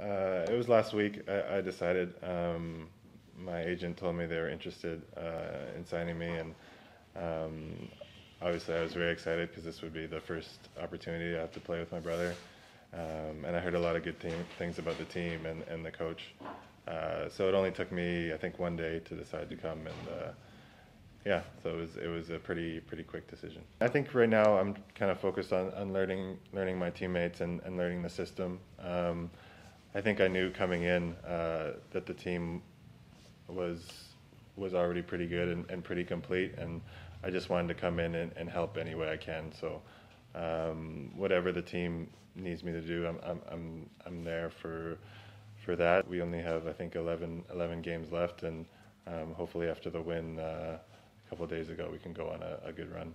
Uh, it was last week. I, I decided. Um, my agent told me they were interested uh, in signing me, and um, obviously I was very excited because this would be the first opportunity I have to play with my brother. Um, and I heard a lot of good team, things about the team and, and the coach. Uh, so it only took me, I think, one day to decide to come, and uh, yeah, so it was it was a pretty pretty quick decision. I think right now I'm kind of focused on, on learning learning my teammates and, and learning the system. Um, I think I knew coming in uh, that the team was was already pretty good and, and, pretty complete, and I just wanted to come in and, and help any way I can. So um, whatever the team needs me to do, I'm I'm I'm, I'm there for for that. We only have I think 11, 11 games left, and um, hopefully after the win uh, a couple of days ago, we can go on a, a good run.